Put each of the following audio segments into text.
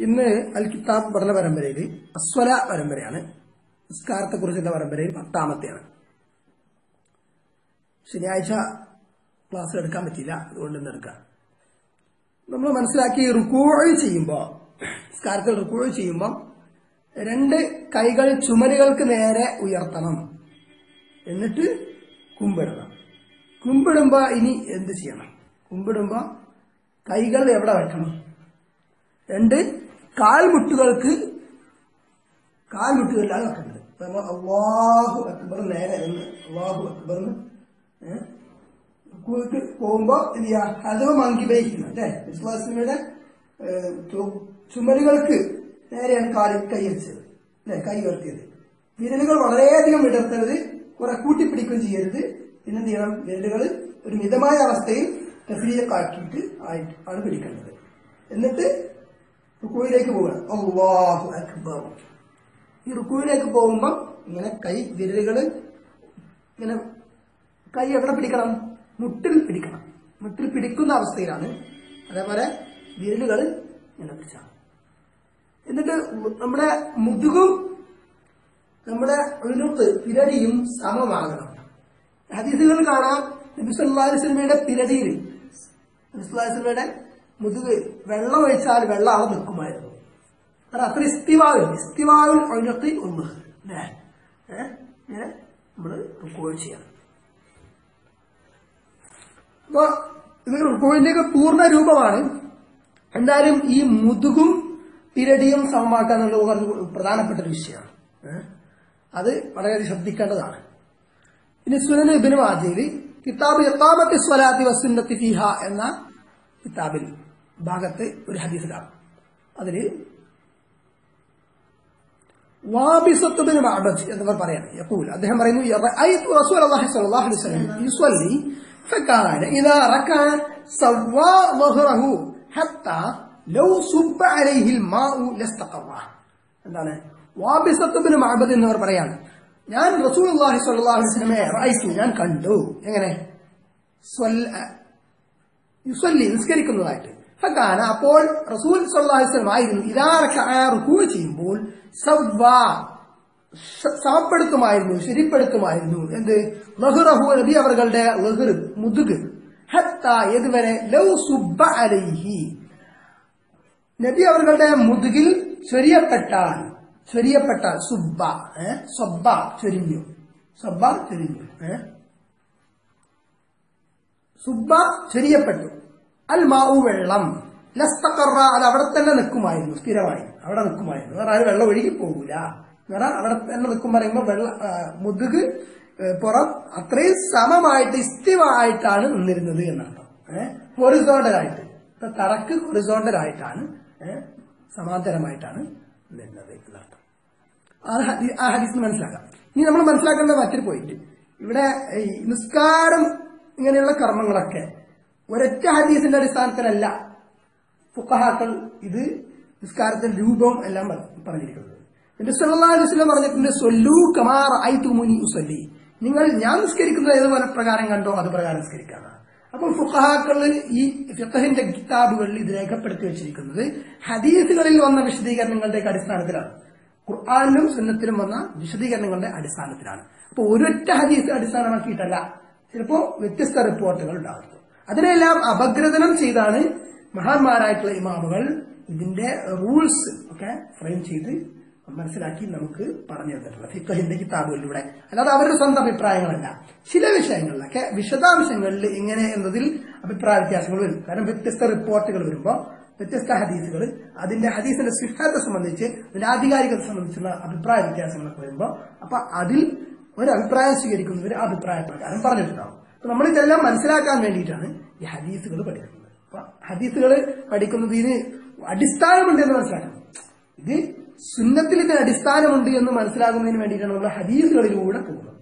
ഇന്ന് അൽ കിതാബ് പഠന പരമ്പരയിൽ അസ്വല പരമ്പരയാണ്. നിസ്കാരത്തെ കുറിച്ചുള്ള പരമ്പരയിൽ പത്താമത്തെയാണ്. ശനിയാഴ്ച ക്ലാസ് എടുക്കാൻ പറ്റില്ല അതുകൊണ്ട് ഇന്ന് എടുക്കാം. നമ്മൾ മനസ്സിലാക്കി റുക്കോഴ് ചെയ്യുമ്പോൾ നിസ്കാരത്തിൽ റുക്കോഴ് ചെയ്യുമ്പോൾ രണ്ട് കൈകൾ ചുമലുകൾക്ക് നേരെ ഉയർത്തണം. എന്നിട്ട് കുമ്പിടണം കുമ്പിടുമ്പോ ഇനി എന്ത് ചെയ്യണം? കുമ്പിടുമ്പോ കൈകൾ എവിടെ വെക്കണം? രണ്ട് കാൽമുട്ടുകൾക്ക് കാൽമുട്ടുകളിലാണ് വെക്കേണ്ടത് അള്ളാഹു അക്ബർ നേരെ അള്ളാഹു അക്ബർ പോകുമ്പോ എന്ത് ചെയ്യാ മങ്കിബയിക്കുന്നു അല്ലെ? വിശ്വാസിയുടെ ചുമലുകൾക്ക് നേരെയാണ് കാലി കൈ വെച്ചത് അല്ലെ? കൈ ഉയർത്തിയത്. വിരലുകൾ വളരെയധികം വിടർത്തരുത് കുറെ കൂട്ടിപ്പിടിക്കുകയും ചെയ്യരുത്. പിന്നെന്ത് ചെയ്യണം? വിരലുകൾ ഒരു മിതമായ അവസ്ഥയിൽ തഫീലക്കാക്കിയിട്ട് ആയിട്ട് ആണ് പിടിക്കേണ്ടത്. എന്നിട്ട് റുക്കുവിലേക്ക് പോവുക അള്ളാഹു അക്ബർ. ഈ റുക്കുവിലേക്ക് പോകുമ്പോൾ ഇങ്ങനെ കൈ വിരലുകൾ ഇങ്ങനെ കൈ എവിടെ പിടിക്കണം? മുട്ടിൽ പിടിക്കണം. മുട്ടിൽ പിടിക്കുന്ന അവസ്ഥയിലാണ്. അതേപോലെ വിരലുകൾ ഇങ്ങനെ പിടിച്ചാണ് എന്നിട്ട് നമ്മുടെ മുതുകും നമ്മുടെ ഉഴുത്ത് പിരടിയും സമമാകണം. ഹദീസുകൾ കാണാം. നബിസ്വല്ലാസ്ലമയുടെ പിരടിയിൽ. നബിസ്വല്ലാസ്ലമയുടെ മുതുക് വെള്ളം ഒഴിച്ചാൽ വെള്ളം അവിടെ നിൽക്കുമായിരുന്നു. അത് അത്ര ഇസ്തിവാവിൽ ഇസ്തിവാവിൽ ഒഴുത്തി ഒന്ന്. അല്ലേ ഇങ്ങനെ നമ്മൾ റുക്കോൾ ചെയ്യണം. അപ്പൊ ഇത് റുക്കോഴിന്റെയൊക്കെ പൂർണ രൂപമാണ്. എന്തായാലും ഈ മുതുകും പിരടിയും സമമാക്കുക എന്നുള്ളത് കുറച്ച് പ്രധാനപ്പെട്ട ഒരു വിഷയമാണ്. അത് വളരെയധികം ശ്രദ്ധിക്കേണ്ടതാണ്. ഇനി സുനൻ ഇബിന് മാജീലി കിതാബ് എത്താമത്തെ സ്വലാത്തി വസുന്നത്തി ഫിഹ എന്ന കിതാബിൽ ഭാഗത്ത് ഒരു ഹദീസ് കാണാം അതില് വാബിസത്തുബിന് മഅബദ് എന്നവർ പറയാണ് യഖൂൽ അദ്ദേഹം പറയുന്നു റഅയ്തു റസൂലുള്ളാഹി സ്വല്ലല്ലാഹു അലൈഹി വസല്ലം യുസല്ലി فكان إذا ركع سوى ظهره حتى لو صب عليه الماء لاستقر എന്താണ് വാബിസത്തുബിന് മഅബദ് എന്നവർ പറയാണ് ഞാൻ റസൂലുള്ളാഹി സ്വല്ലല്ലാഹു അലൈഹി വസല്ലമയെ റഅയ്തു ഞാൻ കണ്ടു എങ്ങനെ യുസല്ലി നിസ്കരിക്കുന്നതായിട്ട് ഫക്കാന അപ്പോൾ റസൂൽ സല്ലാസ്ലം ആയിരുന്നു. ഇതാറക്ക റുക്കൂ ചെയ്യുമ്പോൾ സവ്വാ സമപ്പെടുത്തുമായിരുന്നു ശരിപ്പെടുത്തുമായിരുന്നു. എന്ത്? ലഹുറഹു നബി അവരുടെ ലഹുർ മുതുക്. ഹത്ത എതുവരെ ലൗ സുബ്ബ അലൈഹി. നബി അവരുടെ മുതുകിൽ ചൊരിയപ്പെട്ടാൽ ചൊരിയപ്പെട്ടാൽ സുബ്ബ സൊബ്ബ ചൊരിഞ്ഞു. സൊബ്ബ ചൊരിഞ്ഞു സുബ്ബ ചൊരിയപ്പെട്ടു. അൽ മാവു വെള്ളം. ലസ്തക്കറ അത് അവിടെ തന്നെ നിൽക്കുമായിരുന്നു സ്ഥിരമായി. അവിടെ നിൽക്കുമായിരുന്നു. വേറെ ആരും വെള്ളം ഒഴുകി പോകൂല. വേറെ അവിടെ തന്നെ നിൽക്കും പറയുമ്പോൾ വെള്ള മുതുക് പുറം അത്രയും സമമായിട്ട് ഇസ്തിവായിട്ടാണ് നിന്നിരുന്നത് എന്നർത്ഥം. ഏഹ് ഹൊറിസോണ്ടലായിട്ട്. ഇപ്പൊ തറക്ക് ഹൊറിസോണ്ടലായിട്ടാണ് സമാന്തരമായിട്ടാണ് നിന്നത് എന്നർത്ഥം. ആ ഹദീസ് മനസ്സിലാക്കാം. ഇനി നമ്മൾ മനസ്സിലാക്കേണ്ട മറ്റൊരു പോയിന്റ് ഇവിടെ നിസ്കാരം ഇങ്ങനെയുള്ള കർമ്മങ്ങളൊക്കെ ഒരൊറ്റ ഹദീസിന്റെ അടിസ്ഥാനത്തിലല്ല ഫുക്കഹാക്കൾ ഇത് നിസ്കാരത്തിന്റെ രൂപം എല്ലാം പറഞ്ഞിരിക്കുന്നത്. എന്റെ സല്ലാസ്ലം പറഞ്ഞിട്ടുണ്ട് സൊല്ലു കമാർ ഐ തുമുനി നിങ്ങൾ ഞാൻ നിസ്കരിക്കുന്നത് ഏതുപോലെ പ്രകാരം കണ്ടോ അത് പ്രകാരം നിസ്കരിക്കാം അപ്പോൾ ഫുഖഹാക്കൾ ഈ ഫിഖഹിന്റെ കിതാബുകളിൽ ഇത് രേഖപ്പെടുത്തി വെച്ചിരിക്കുന്നത് ഹദീസുകളിൽ വന്ന വിശദീകരണങ്ങളുടെ അടിസ്ഥാനത്തിലാണ്. ഖുർആാനിലും സുന്നത്തിലും വന്ന വിശദീകരണങ്ങളുടെ അടിസ്ഥാനത്തിലാണ്. അപ്പോൾ ഒരൊറ്റ ഹദീസ് അടിസ്ഥാനമാക്കിയിട്ടല്ല ചിലപ്പോൾ വ്യത്യസ്ത റിപ്പോർട്ടുകൾ ഉണ്ടാകുന്നു അതിനെല്ലാം അപഗ്രഥനം ചെയ്താണ് മഹാന്മാരായിട്ടുള്ള ഇമാമുകൾ ഇതിന്റെ റൂൾസ് ഒക്കെ ഫ്രെയിം ചെയ്ത് മനസ്സിലാക്കി നമുക്ക് പറഞ്ഞു തന്നിട്ടുള്ളത്. ഫിക്കഹിന്റെ കിതാബുകളിലൂടെ. അല്ലാതെ അവരുടെ സ്വന്തം അഭിപ്രായങ്ങളല്ല. ചില വിഷയങ്ങളിലൊക്കെ വിശദാംശങ്ങളിൽ ഇങ്ങനെ എന്നതിൽ അഭിപ്രായ വ്യത്യാസങ്ങൾ വരും. കാരണം വ്യത്യസ്ത റിപ്പോർട്ടുകൾ വരുമ്പോൾ വ്യത്യസ്ത ഹദീസുകൾ അതിന്റെ ഹദീസിന്റെ സിഫത്തെ സംബന്ധിച്ച് അതിന്റെ ആധികാരികത സംബന്ധിച്ചുള്ള അഭിപ്രായ വ്യത്യാസങ്ങളൊക്കെ വരുമ്പോൾ അപ്പൊ അതിൽ ഒരു അഭിപ്രായം സ്വീകരിക്കുന്നവർ അഭിപ്രായ പ്രകാരം പറഞ്ഞിട്ടുണ്ടാവും. നമ്മൾ ഇതെല്ലാം മനസ്സിലാക്കാൻ വേണ്ടിയിട്ടാണ് ഈ ഹദീസുകൾ പഠിക്കുന്നത്. അപ്പൊ ഹദീസുകൾ പഠിക്കുന്നതിന് അടിസ്ഥാനമുണ്ട് എന്ന് മനസ്സിലാക്കണം. ഇത് സുന്നത്തിൽ ഇതിന് അടിസ്ഥാനമുണ്ട് എന്ന് മനസ്സിലാകുന്നതിന് വേണ്ടിയിട്ടാണ് നമ്മൾ ഹദീസുകളിലൂടെ പോകുന്നത്.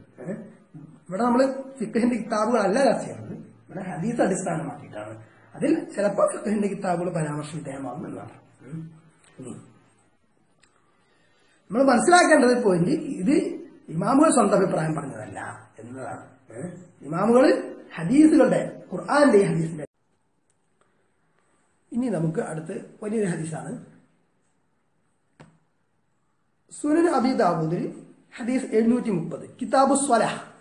ഇവിടെ നമ്മൾ ഫിക്കഹിന്റെ കിതാബുകളല്ല ചർച്ച ചെയ്യുന്നത്. ഇവിടെ ഹദീസ് അടിസ്ഥാനമാക്കിയിട്ടാണ്. അതിൽ ചിലപ്പോൾ ഫിക്കഹിന്റെ കിതാബുകൾ പരാമർശ വിധേയമാകും എന്നാണ്. നമ്മൾ മനസ്സിലാക്കേണ്ടത് പോയിന്റ് ഇത് ഇമാമുകൾ സ്വന്തം അഭിപ്രായം പറഞ്ഞതല്ല എന്നതാണ്. ഇമാമുകൾ ഹദീസുകളുടെ ഖുർആാന്റെ ഹദീസിന്റെ. ഇനി നമുക്ക് അടുത്ത് വലിയൊരു ഹദീസാണ്. സുനൻ അബി ദാബൂദിൽ ഹദീസ് എഴുന്നൂറ്റി മുപ്പത് കിതാബു സ്വലാഹ്.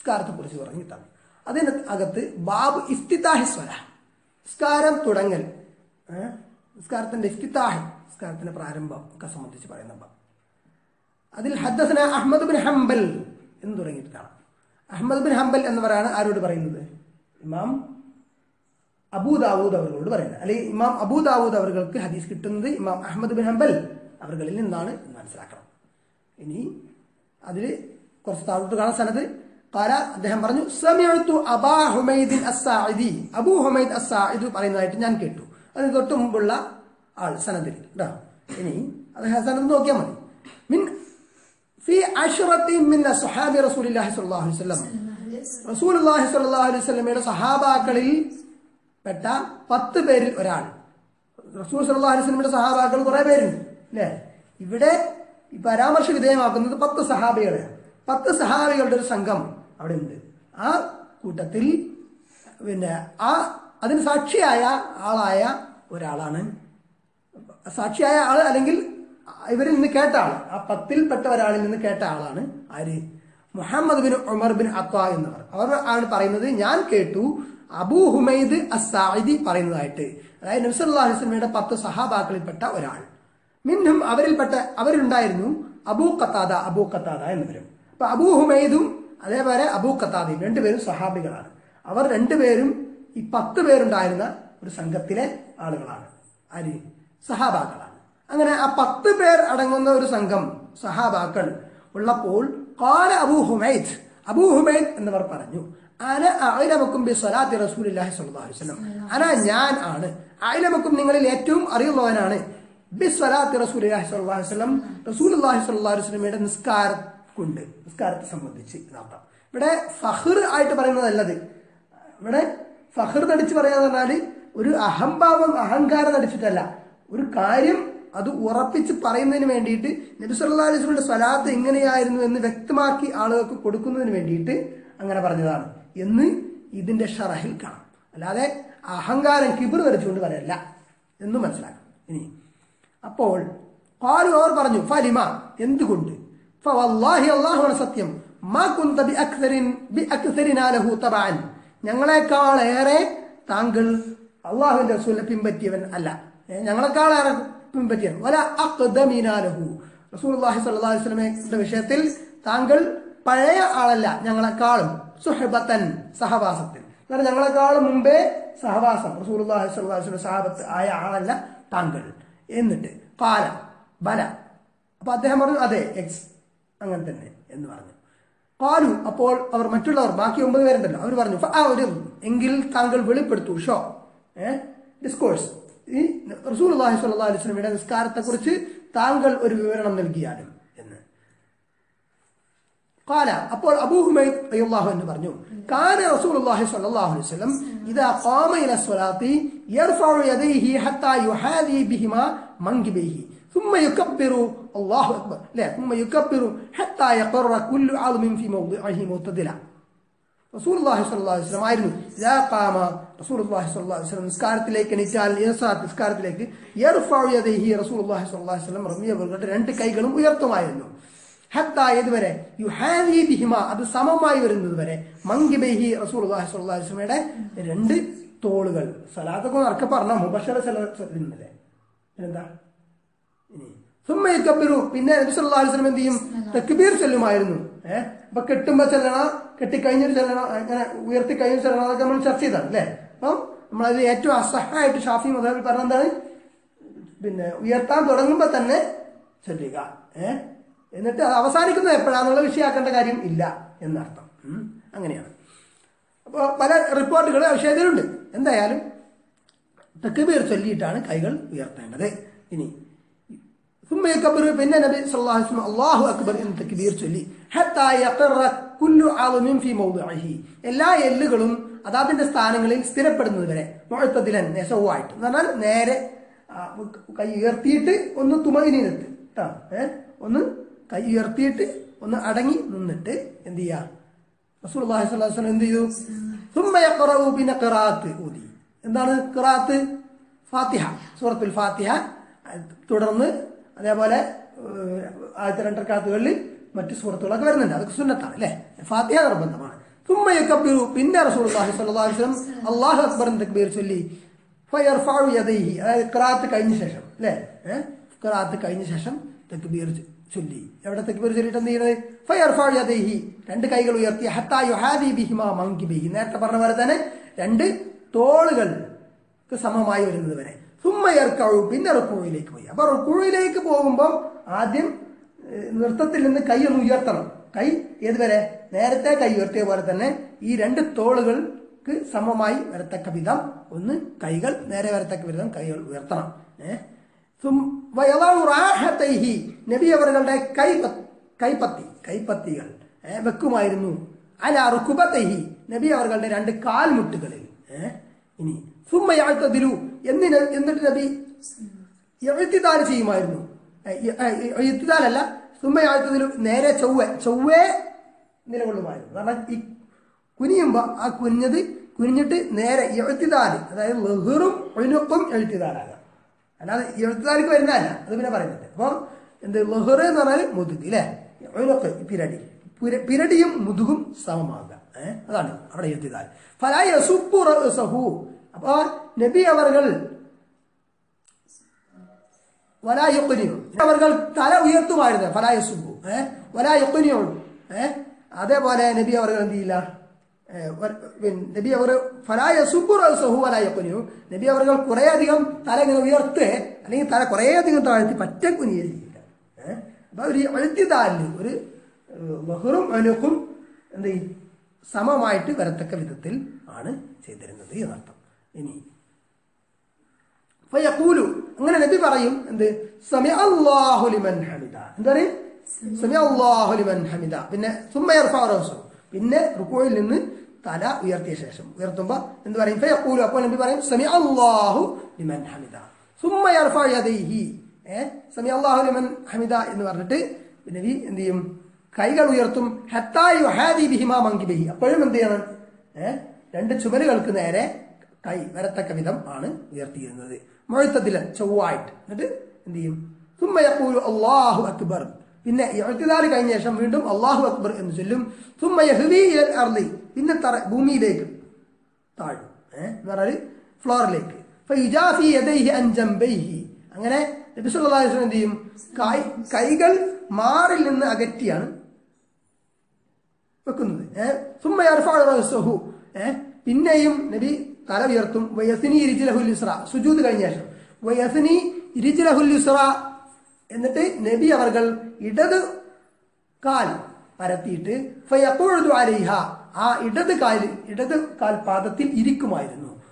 സ്കാരത്തെ കുറിച്ച് പറഞ്ഞ കിതാബ് അതിന് അകത്ത് ബാബ് ഇഫ്തിതാഹി സ്വലാഹ്. സ്കാരം തുടങ്ങൽ. സ്കാരത്തിന്റെ ഇഫ്തിതാഹി സ്കാരത്തിന്റെ പ്രാരംഭം ഒക്കെ സംബന്ധിച്ച് പറയുന്ന അതിൽ ഹദ്ദസന അഹമ്മദ് ബിൻ ഹംബൽ എന്ന് തുടങ്ങിയിട്ട് കാണാം. അഹമ്മദ് ബിൻ ഹംബൽ എന്നവരാണ് ആരോട് പറയുന്നത്? ഇമാം അബൂദാവൂദ് അവരോട് പറയുന്നത്. അല്ലെങ്കിൽ ഇമാം അബൂദാവൂദ് അവർക്ക് ഹദീസ് കിട്ടുന്നത് ഇമാം അഹമ്മദ് ബിൻ ഹംബൽ അവരിൽ നിന്നാണ് മനസ്സിലാക്കണം. ഇനി അതിൽ കുറച്ച് താഴോട്ട് കാണാൻ സനത് കാല അദ്ദേഹം പറഞ്ഞു സമയത്തു അബാ ഹുമൈദിൻ അസാഇദി അബൂ ഹുമൈദ് അസാഇദ് പറയുന്നതായിട്ട് ഞാൻ കേട്ടു. അതിന് തൊട്ട് മുമ്പുള്ള ആൾ സനദിൽ. കേട്ടോ? ഇനി അദ്ദേഹം സനദ് നോക്കിയാൽ മതി. മീൻ ഫി അഷ്റത്തി മിൻ സ്വഹാബി റസൂലില്ലാഹി അലൈഹി വസല്ലം. റസൂലുള്ളാഹി സ്വല്ലല്ലാഹു അലൈഹി വസല്ലമയുടെ സഹാബാക്കളിൽ പെട്ട പത്ത് പേരിൽ ഒരാൾ. റസൂൽ സല്ലല്ലാഹു അലൈഹി വസല്ലമയുടെ സഹാബാക്കൾ കുറെ പേരുണ്ട് അല്ലേ? ഇവിടെ ഈ പരാമർശ വിധേയമാക്കുന്നത് പത്ത് സഹാബികളെയാണ് പത്ത് സഹാബികളുടെ ഒരു സംഘം അവിടെ ഉണ്ട് ആ കൂട്ടത്തിൽ പിന്നെ ആ അതിന് സാക്ഷിയായ ആളായ ഒരാളാണ്. സാക്ഷിയായ ആൾ അല്ലെങ്കിൽ ഇവരിൽ നിന്ന് കേട്ട ആൾ ആ പത്തിൽപ്പെട്ട ഒരാളിൽ നിന്ന് കേട്ട ആളാണ് ആര് മുഹമ്മദ് ബിൻ ഉമർ ബിൻ അത്ത എന്നവർ അവർ ആണ് പറയുന്നത് ഞാൻ കേട്ടു അബൂ ഹുമൈദ് അസായിദി പറയുന്നതായിട്ട്. അതായത് നബ്സുല്ലാസ്ലമിയുടെ പത്ത് സഹാബാക്കളിൽപ്പെട്ട ഒരാൾ. മിന്നും അവരിൽപ്പെട്ട അവരുണ്ടായിരുന്നു അബൂ കത്താദ അബൂ കത്താദ എന്നിവരും അപ്പൊ അബൂ ഹുമൈദും അതേപോലെ അബൂ കത്താദയും രണ്ടുപേരും സഹാബികളാണ്. അവർ രണ്ടുപേരും ഈ പത്ത് പേരുണ്ടായിരുന്ന ഒരു സംഘത്തിലെ ആളുകളാണ് ആര് സഹാബാക്കളാണ്. അങ്ങനെ ആ പത്ത് പേർ അടങ്ങുന്ന ഒരു സംഘം സഹാബാക്കൾ ഉള്ളപ്പോൾ കാല അബൂ ഹുമൈദ് അബൂ ഹുമൈദ് എന്നിവർ പറഞ്ഞു അന അയിലമക്കും ബി സ്വലാത്തി റസൂലില്ലാഹി സ്വല്ലല്ലാഹി വസല്ലം. അന ഞാൻ ആണ്. അയിലമക്കും നിങ്ങളിൽ ഏറ്റവും അറിയുന്നവനാണ്. ബി സ്വലാത്തി റസൂലില്ലാഹി സ്വല്ലല്ലാഹി വസല്ലം റസൂലുള്ളാഹി സ്വല്ലാഹു അലൈഹി വസല്ലമയുടെ നിസ്കാരം കൊണ്ട് നിസ്കാരത്തെ സംബന്ധിച്ച് എന്നർത്ഥം ഇവിടെ ഫഹർ ആയിട്ട് പറയുന്നതല്ലത്. ഇവിടെ ഫഹർ നടിച്ച് പറയാന്ന് പറഞ്ഞാൽ ഒരു അഹംഭാവം അഹങ്കാരം നടിച്ചിട്ടല്ല. ഒരു കാര്യം അത് ഉറപ്പിച്ച് പറയുന്നതിന് വേണ്ടിയിട്ട് നബി അലിസ്ലിന്റെ സ്വലാത്ത് എങ്ങനെയായിരുന്നു എന്ന് വ്യക്തമാക്കി ആളുകൾക്ക് കൊടുക്കുന്നതിന് വേണ്ടിയിട്ട് അങ്ങനെ പറഞ്ഞതാണ്. എന്ന് ഇതിന്റെ ഷറഹിൽ കാണാം. അല്ലാതെ അഹങ്കാരം കിബിർ വരച്ചുകൊണ്ട് പറയല്ല എന്ന് മനസ്സിലാക്കാം. ഇനി അപ്പോൾ കാലു അവർ പറഞ്ഞു ഫലിമ? എന്തുകൊണ്ട്? സത്യം. മാ കുന്ത ബി അക്സരിൻ ബി ഞങ്ങളെക്കാളേറെ താങ്കൾ അള്ളാഹുവിന്റെ റസൂലിനെ പിൻപറ്റിയവൻ അല്ല. ഞങ്ങളെക്കാളേറെ പിൻപറ്റിയവൻ വല വിഷയത്തിൽ താങ്കൾ പഴയ ആളല്ല ഞങ്ങളെക്കാളും സുഹബത്തൻ സഹവാസത്തിൽ. കാരണം ഞങ്ങളെക്കാളും മുമ്പേ സഹവാസം സ്വല്ലല്ലാഹു അലൈഹി വസല്ലം സഹാബത്ത് ആയ ആളല്ല താങ്കൾ. എന്നിട്ട് പാല ബല. അപ്പൊ അദ്ദേഹം പറഞ്ഞു അതെ എക്സ് അങ്ങനെ തന്നെ എന്ന് പറഞ്ഞു. പാലു അപ്പോൾ അവർ മറ്റുള്ളവർ ബാക്കി ഒമ്പത് പേരുണ്ടല്ലോ അവർ പറഞ്ഞു "ഫ- ആ ഒരു എങ്കിൽ താങ്കൾ വെളിപ്പെടുത്തൂ ഷോ. ഏഹ് ഡിസ്കോഴ്സ് ഈ റസൂൽ അള്ളാഹി സ്വല്ലാ അലൈഹി സ്വലമിയുടെ നിസ്കാരത്തെ കുറിച്ച് താങ്കൾ ഒരു വിവരണം നൽകിയാലും എന്ന് قال അപ്പോൾ അബൂ ഹുമൈദ് റളിയല്ലാഹു അൻഹു പറഞ്ഞു കാന റസൂലുള്ളാഹി സ്വല്ലല്ലാഹു അലൈഹി വസല്ലം ഇദാ ഖാമ ഇല സ്വലാത്തി യർഫഉ യദൈഹി ഹത്താ യുഹാദി ബിഹിമാ മൻകിബൈഹി ثم يكبر الله اكبر لا ثم يكبر حتى يقر كل عظم في موضعه معتدلا റസൂൽ അള്ളാഹി സ്വല്ലല്ലാഹു അലൈഹി വസല്ലം ആയിരുന്നു. ഇദാ ഖാമ റസൂൽ അള്ളാഹി സ്വല്ലല്ലാഹു അലൈഹി വസല്ലം നിസ്കാരത്തിലേക്ക് ഇൻസാത്ത് നിസ്കാരത്തിലേക്ക് റസൂൽ അള്ളാഹി സ്വല്ലല്ലാഹു അലൈഹി വസല്ലം റമിയവരുടെ രണ്ട് കൈകളും ഉയർത്തുമായിരുന്നു. ഹത്ത യു യുഹാദി ബിഹിമ അത് സമമായി വരുന്നത് വരെ. മങ്കിബൈഹി റസൂൽ അള്ളാഹി സ്വല്ലല്ലാഹു അലൈഹി വസല്ലമയുടെ രണ്ട് തോളുകൾ. സലാത്തൊക്കെ നടക്കെ പറഞ്ഞ മുബഷറ സലല്ലേ എന്താ ഇനി. സുമ്മ യുക്കബ്ബിറു. പിന്നെ നബി സല്ലാഹു വസല്ലം എന്ത് ചെയ്യും? തക്ബീർ ചൊല്ലുമായിരുന്നു. ഏഹ് അപ്പൊ കെട്ടുമ്പോ ചെല്ലണം കെട്ടിക്കഴിഞ്ഞൊരു ചലനം അങ്ങനെ ഉയർത്തിക്കഴിഞ്ഞൊരു ചലനം അതൊക്കെ നമ്മൾ ചർച്ച ചെയ്താണ് അല്ലേ? അപ്പം നമ്മളത് ഏറ്റവും അസഹായമായിട്ട് ഷാഫി മതബിൽ പറഞ്ഞ എന്താണ്? പിന്നെ ഉയർത്താൻ തുടങ്ങുമ്പോൾ തന്നെ ചൊല്ലുക ഏ? എന്നിട്ട് അത് അവസാനിക്കുന്നത് എപ്പോഴാണെന്നുള്ള വിഷയമാക്കേണ്ട കാര്യം ഇല്ല എന്നർത്ഥം. അങ്ങനെയാണ്. അപ്പോൾ പല റിപ്പോർട്ടുകൾ വിഷയത്തിലുണ്ട് എന്തായാലും തെക്കുപേർ ചൊല്ലിയിട്ടാണ് കൈകൾ ഉയർത്തേണ്ടത്. ഇനി സുമ്മ അക്ബർ പിന്നെ നബി അള്ളാഹു അക്ബർ എന്ന് തെക്കുബീർ ചൊല്ലി ഹത്തായ കുല്ലു ആളുമിൻ ഫി മൗദഅഹി എല്ലാ എല്ലുകളും അതാതിന്റെ സ്ഥാനങ്ങളിൽ സ്ഥിരപ്പെടുന്നത് വരെ. മുഴത്തതിലൻ നെസവുമായിട്ട്. എന്ന് പറഞ്ഞാൽ നേരെ കൈ ഉയർത്തിയിട്ട് ഒന്ന് തുമകിനി നിർത്ത് കേട്ടോ ഒന്ന് കൈ ഉയർത്തിയിട്ട് ഒന്ന് അടങ്ങി നിന്നിട്ട് എന്ത് ചെയ്യാം? എന്ത് ചെയ്തു? സുമ്മയക്കറവു പിന്നെ ഖിറാത്ത് ഊതി. എന്താണ് ഖിറാത്ത് ഫാത്തിഹ. സൂറത്തുൽ ഫാത്തിഹ. തുടർന്ന് അതേപോലെ ആദ്യത്തെ രണ്ടരക്കാത്തുകളിൽ മറ്റു സുഹൃത്തുക്കളൊക്കെ വരുന്നുണ്ട് അതൊക്കെ സുന്നത്താണ് അല്ലേ? ഫാത്തിഹ നിർബന്ധമാണ്. തുമ്മയക്കബിറു പിന്നെ റസൂൽ അള്ളാഹു അക്ബറിൻ തക്ബീർ ചൊല്ലി. യദൈഹി അതായത് ക്രാത്ത് കഴിഞ്ഞ ശേഷം അല്ലേ? ക്രാത്ത് കഴിഞ്ഞ ശേഷം തക്ബീർ ചൊല്ലി. എവിടെ തക്ബീർ ചൊല്ലിട്ട് എന്ത് ഫയർഫാഉ യദൈഹി രണ്ട് കൈകൾ ഉയർത്തി ഹത്താ യുഹാദി ബിഹിമാ മങ്കിബിഹി. നേരത്തെ പറഞ്ഞ പോലെ തന്നെ രണ്ട് തോളുകൾക്ക് സമമായി വരുന്നത് വരെ. സുമ്മയർക്കഴു പിന്നെ റുക്കുഴയിലേക്ക് പോയി. അപ്പൊ റുക്കുഴയിലേക്ക് പോകുമ്പോൾ ആദ്യം നൃത്തത്തിൽ നിന്ന് കൈ ഒന്ന് ഉയർത്തണം. കൈ ഏതുവരെ നേരത്തെ കൈ ഉയർത്തിയ പോലെ തന്നെ ഈ രണ്ട് തോളുകൾക്ക് സമമായി വരത്തക്ക വിധം ഒന്ന് കൈകൾ നേരെ വരത്തക്ക വിധം കൈകൾ ഉയർത്തണം. ഏഹ് നബി അവരുടെ കൈ കൈപ്പത്തി കൈപ്പത്തികൾ വെക്കുമായിരുന്നു. അല റുക്കുബത്തൈഹി നബി അവരുടെ രണ്ട് കാൽമുട്ടുകളിൽ ഏഹ് ഇനി സുമ്മയാഴ്ത്തതിലു എന്നിന് എന്നിട്ട് നബി എഴുത്തിദാൽ ചെയ്യുമായിരുന്നു. എഴുത്തിദാലല്ല സുമ്മയാഴ്ത്തതിലും നേരെ ചൊവ്വ ചൊവ്വേ നിലകൊള്ളുമായിരുന്നു. കാരണം ഈ കുനിയുമ്പോൾ ആ കുനിഞ്ഞത് കുനിഞ്ഞിട്ട് നേരെ എഴുത്തിദാൽ അതായത് ലഹുറും ഒഴിഞ്ഞൊപ്പം എഴുത്തിദാലാണ് അല്ലാതെ എഴുത്തിദാലിക്ക് വരുന്നതല്ല അത് പിന്നെ പറയുന്നത് അപ്പം എന്ത് ലഹുറ് എന്ന് പറഞ്ഞാൽ മുതുക് അല്ലേ ഒഴിഞ്ഞൊപ്പ് പിരടി. പുര- പിരടിയും മുതുകും സമമാകുക ഏഹ് അതാണ് അവിടെ എഴുത്തുകാർ ഫലായ സഹു അപ്പോൾ നബി അവർകൾ വലായുക്കുനിയും അവർ തല ഉയർത്തുമായിരുന്നു. ഫലായസുബു ഏഹ് വലായുക്കുനിയും ഏഹ് അതേപോലെ നബി അവർ എന്ത് ചെയ്യില്ല? നബി അവർ ഫലായസുബു സഹു വലായുക്കുനിയും നബി അവർ കുറേ അധികം തല ഇങ്ങനെ ഉയർത്ത് അല്ലെങ്കിൽ തല കുറേ അധികം താഴ്ത്തി പറ്റ കുനിയെ ചെയ്യില്ല. ഏഹ് അപ്പൊ ഒരു എഴുത്തിതാൽ ഒരു ബഹുറും അനുക്കും എന്ത് സമമായിട്ട് വരത്തക്ക വിധത്തിൽ ആണ് ചെയ്തിരുന്നത് എന്നർത്ഥം. ഇനി ഫയഖൂലു. അങ്ങനെ നബി പറയും എന്ത്? സമി അല്ലാഹു ലിമൻ ഹമിദ. എന്താണ്? സമി അല്ലാഹു ലിമൻ ഹമിദ. പിന്നെ സുമ്മയർഫാറോസു പിന്നെ റുക്കോയിൽ നിന്ന് തല ഉയർത്തിയ ശേഷം ഉയർത്തുമ്പോൾ എന്ത് പറയും? ഫയഖൂലു. അപ്പോൾ നബി പറയും സമി അല്ലാഹു ലിമൻ ഹമിദ. സുമ്മ യദൈഹി. ഏ? സമി അല്ലാഹു ലിമൻ ഹമിദ എന്ന് പറഞ്ഞിട്ട് നബി എന്ത് ചെയ്യും? കൈകൾ ഉയർത്തും. ഹത്താ യുഹാദി ബിഹിമാ മങ്കിബിഹി. അപ്പോഴും എന്ത് ചെയ്യണം? ഏഹ് രണ്ട് ചുമലുകൾക്ക് നേരെ കൈ വരത്തക്ക വിധം ആണ് ഉയർത്തിയിരുന്നത്. മുഴത്തതിൽ ചൊവ്വായിട്ട്. എന്നിട്ട് എന്ത് ചെയ്യും? സുമ്മയപ്പൂരു അള്ളാഹു അക്ബർ. പിന്നെ എഴുത്തിനാല് കഴിഞ്ഞ ശേഷം വീണ്ടും അള്ളാഹു അക്ബർ എന്ന് ചൊല്ലും. സുമ്മയഹ്ലീൽ അർലി പിന്നെ തറ ഭൂമിയിലേക്ക് താഴും. എന്ന് പറഞ്ഞാൽ ഫ്ലോറിലേക്ക്. അങ്ങനെ നബി സല്ലല്ലാഹു അലൈഹി വസല്ലം എന്ത് ചെയ്യും? കൈകൾ മാറിൽ നിന്ന് അകറ്റിയാണ് വെക്കുന്നത്. ഏഹ് സുമ്മ യർഫഉ റഅസഹു ഏഹ് പിന്നെയും നബി തല ഉയർത്തും. വയസ്നി ഇരിജിലഹുലിസ്ര സുജൂത് കഴിഞ്ഞ ശേഷം. വയസ്നി ഇരിജിലഹുലിസ്ര എന്നിട്ട് നബി അവർകൾ ഇടത് കാൽ പരത്തിയിട്ട് ഫയഖുഉദു അലൈഹ. ആ ഇടത് കാൽ ഇടത് കാൽ പാദത്തിൽ ഇരിക്കുമായിരുന്നു.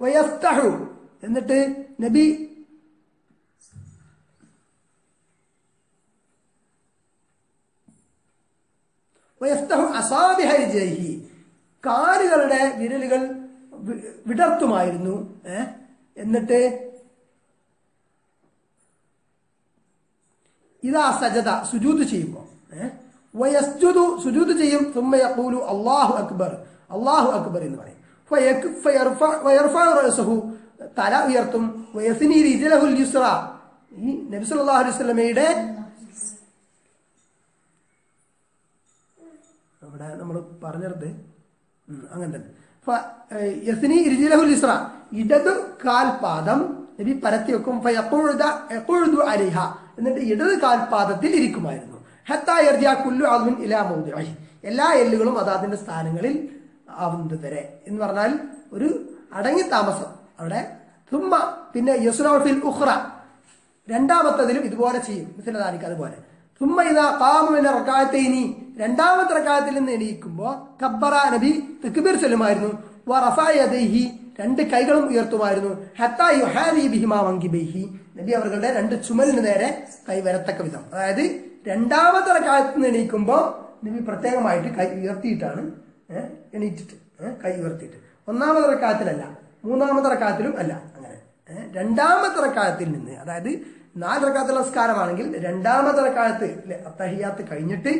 വയസ്തഹു. എന്നിട്ട് നബി വയസ്തഹു അസാബിഹ രിജ്ലൈഹി കാലുകളുടെ വിരലുകൾ വിടർത്തുമായിരുന്നു? എന്നിട്ട് ഇതാ സജത സുജൂത് ചെയ്യുമ്പോൾ വയസ്ജുദു സുജൂദ് ചെയ്യും സുമ്മ യഖൂലു അല്ലാഹു അക്ബർ അള്ളാഹു അക്ബർ എന്ന് പറയും. തല ഉയർത്തും ഈ നബി സല്ലല്ലാഹു അലൈഹി വസല്ലമയുടെ അവിടെ നമ്മൾ പറഞ്ഞത് അങ്ങനെ തന്നെ. ഇടത് കാൽപാദം നബി പരത്തി വെക്കും അലിഹ എന്നിട്ട് ഇടത് കാൽപാദത്തിൽ ഇരിക്കുമായിരുന്നു. കുല്ലു ഇലാ എല്ലാ എല്ലുകളും അതാതിന്റെ സ്ഥാനങ്ങളിൽ ആവുന്നത് വരെ. എന്ന് പറഞ്ഞാൽ ഒരു അടങ്ങി താമസം. അവിടെ തുമ്മ പിന്നെ യസുറഫിൽ ഉഹ്റ രണ്ടാമത്തതിലും ഇതുപോലെ ചെയ്യും. മിസിലാനിക്ക് അതുപോലെ. തുമ്മ ഇതാ കാമുവിന്റെ റക്കായത്തേനി രണ്ടാമത്തെ റക്കാത്തിൽ നിന്ന് എണീക്കുമ്പോ കബ്ബറ നബി തെക്കുബീർ ചെല്ലുമായിരുന്നു. രണ്ട് കൈകളും ഉയർത്തുമായിരുന്നു. നബി അവരുടെ രണ്ട് ചുമലിന് നേരെ കൈ വരത്തക്ക വിധം. അതായത് രണ്ടാമത്തെ റക്കായത്തിൽ നിന്ന് എണീക്കുമ്പോ നബി പ്രത്യേകമായിട്ട് കൈ ഉയർത്തിയിട്ടാണ് എണീറ്റിട്ട് കൈ ഉയർത്തിയിട്ട്. ഒന്നാമത്തെ റക്കാത്തിലല്ല മൂന്നാമത്തെ റക്കാത്തിലും അല്ല അങ്ങനെ രണ്ടാമത്തെ റക്കാത്തിൽ നിന്ന് അതായത് നാല് റക്കാത്ത നമസ്കാരമാണെങ്കിൽ രണ്ടാമത്തെ റക്കാലത്ത് അത്തഹിയാത്ത് കഴിഞ്ഞിട്ട്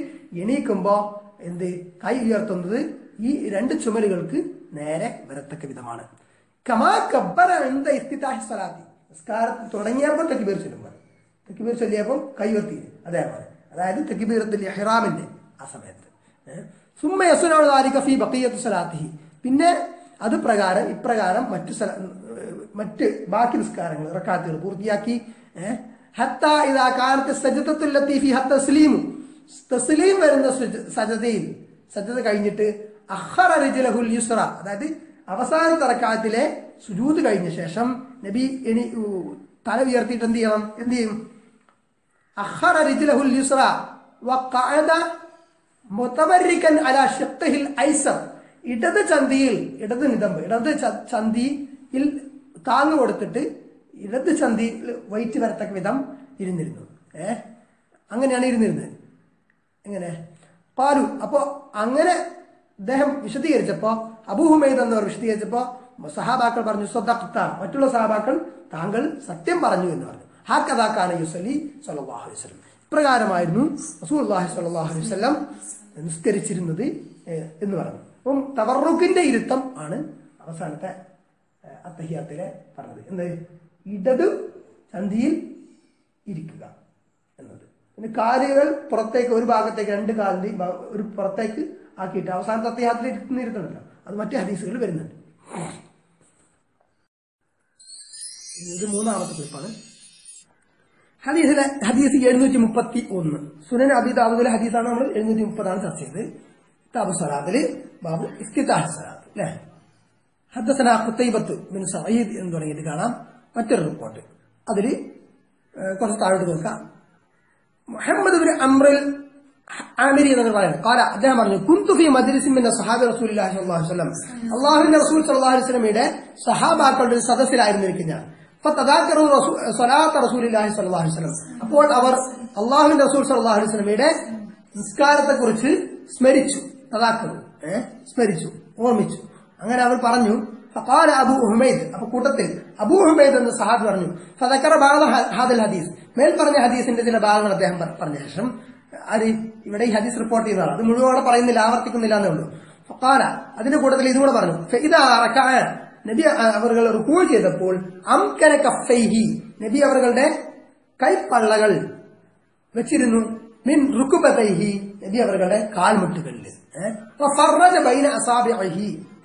എണീക്കുമ്പോ എന്ത് കൈ ഉയർത്തുന്നത് ഈ രണ്ട് ചുമലുകൾക്ക് നേരെ വരത്തക്ക വിധമാണ്. കമാ കബ്ബറ എന്ത ഇസ്തിതാഹി സ്വലാത്തി. നിസ്കാരത്തിൽ തുടങ്ങിയപ്പോൾ തെക്കിബീർ ചൊല്ലുമ്പോൾ. തെക്കിബീർ ചൊല്ലിയപ്പോൾ കൈ ഉയർത്തി. അതേപോലെ അതായത് തെക്കുബീറത്തിൽ ഹെറാമിന്റെ ആ സമയത്ത്. സുമ്മ യസുനോട് ദാലിക ഫീ ബഖിയത്തു സ്വലാത്തിഹി. പിന്നെ അത് പ്രകാരം ഇപ്രകാരം മറ്റു മറ്റ് ബാക്കി നിസ്കാരങ്ങൾ റക്കാത്തുകൾ പൂർത്തിയാക്കി. തസ്ലീം വരുന്ന സജതയിൽ സജത കഴിഞ്ഞിട്ട് അഹറ റിജലഹുൽ യുസ്ര അതായത് അവസാന തറക്കാലത്തിലെ സുജൂത് കഴിഞ്ഞ ശേഷം നബി എനി തല ഉയർത്തിയിട്ട് എന്ത് ചെയ്യണം? എന്ത് ചെയ്യും? അഹറ റിജലഹുൽ യുസ്ര വഖഅദ മുതമരിക്കൻ അലാ ഷിഖ്ഹിൽ ഐസർ. ഇടത് ചന്തിയിൽ ഇടത് നിതമ്പ് ഇടത് ചന്തിയിൽ താങ്ങ് കൊടുത്തിട്ട് ഇടത് ചന്തിയിൽ വൈറ്റ് വരത്തക്ക വിധം ഇരുന്നിരുന്നു. ഏ? അങ്ങനെയാണ് ഇരുന്നിരുന്നത്. എങ്ങനെ? പാലു അപ്പോൾ അങ്ങനെ അദ്ദേഹം വിശദീകരിച്ചപ്പോൾ അബൂഹുമൈദ് എന്നവർ വിശദീകരിച്ചപ്പോൾ സഹാബാക്കൾ പറഞ്ഞു സ്വദക്ത മറ്റുള്ള സഹാബാക്കൾ താങ്കൾ സത്യം പറഞ്ഞു എന്ന് പറഞ്ഞു. ഹാ ഹാക്കഥാക്കാണ് യുസലി സലഹു വസ്ലം ഇപ്രകാരമായിരുന്നു റസൂലുള്ളാഹി സ്വല്ലല്ലാഹു അലൈഹി വസല്ലം നിസ്കരിച്ചിരുന്നത് എന്ന് പറഞ്ഞു. അപ്പം തവറുക്കിന്റെ ഇരുത്തം ആണ് അവസാനത്തെ അത്തഹിയാത്തിലെ പറഞ്ഞത്. എന്ത്? ഇടത് ചന്തിയിൽ ഇരിക്കുക എന്നത്. പിന്നെ കാലുകൾ പുറത്തേക്ക് ഒരു ഭാഗത്തേക്ക് രണ്ട് കാലിന്റെ ഒരു പുറത്തേക്ക് ആക്കിയിട്ട് അവസാനത്തെ അത്തയാത്തിൽ ഇരുത്തുന്നിരുത്തണല്ലോ അത് മറ്റു ഹദീസുകൾ വരുന്നുണ്ട്. ഇത് മൂന്നാമത്തെ ക്ലിപ്പാണ് ഹദീസിലെ ഹദീസ് എഴുന്നൂറ്റി മുപ്പത്തി ഒന്ന് സുനൻ അബി ദാബുദിലെ ഹദീസാണ് നമ്മൾ എഴുന്നൂറ്റി മുപ്പതാണ് ചർച്ച ചെയ്തത്. താബു സലാദിൽ ബാബു ഇഫ്തിതാഹ് സലാദ് അല്ലേ? ഹദ്ദസന ഖുത്തൈബത്ത് ബിൻ സഈദ് എന്ന് തുടങ്ങിയിട്ട് കാണാം. മറ്റൊരു റിപ്പോർട്ട് അതിൽ കുറച്ച് താഴോട്ട് നോക്കാം. മുഹമ്മദ് ബിൻ അമ്രിൽ ആമിരി എന്ന് പറയുന്നത് കാല അദ്ദേഹം പറഞ്ഞു കുന്തുഫി മദ്രസിമിന്റെ സഹാബി റസൂൽ സ്വല്ലല്ലാഹു അലൈഹി വസല്ലമയുടെ സഹാബാക്കളുടെ ഒരു സദസ്സിലായിരുന്നിരിക്കുന്ന ഞാൻ അപ്പോൾ അവർ അള്ളാഹുവിന്റെ റസൂൽ അലൈഹി വസല്ലമയുടെ നിസ്കാരത്തെക്കുറിച്ച് സ്മരിച്ചു. തദാക്കറു സ്മരിച്ചു ഓർമ്മിച്ചു അങ്ങനെ അവർ പറഞ്ഞു ഫഖാല അബൂ ഹുമൈദ് അപ്പൊ കൂട്ടത്തിൽ അബൂ ഹുമൈദ് എന്ന് സഹാദ് പറഞ്ഞു ഫദക്കറ ബാദ ഹാദൽ ഹദീസ്. മേൽ പറഞ്ഞ ഹദീസിന്റെ ചില ഭാഗങ്ങൾ അദ്ദേഹം പറ- പറഞ്ഞ ശേഷം അത് ഇവിടെ ഈ ഹദീസ് റിപ്പോർട്ട് ചെയ്യുന്നതാണ് അത് മുഴുവൻ പറയുന്നില്ല ആവർത്തിക്കുന്നില്ല എന്നേ ഉള്ളൂ. ഫഖാല അതിന്റെ കൂട്ടത്തിൽ ഇതും കൂടെ പറഞ്ഞു റകഅ നബി അവർ റുക്കൂ ചെയ്തപ്പോൾ അംകന കഫൈഹി നബി അവരുടെ കൈപ്പള്ളകൾ വെച്ചിരുന്നു മിൻ റുക്കുബൈഹി നബി അവരുടെ കാൽമുട്ടുകളിൽ.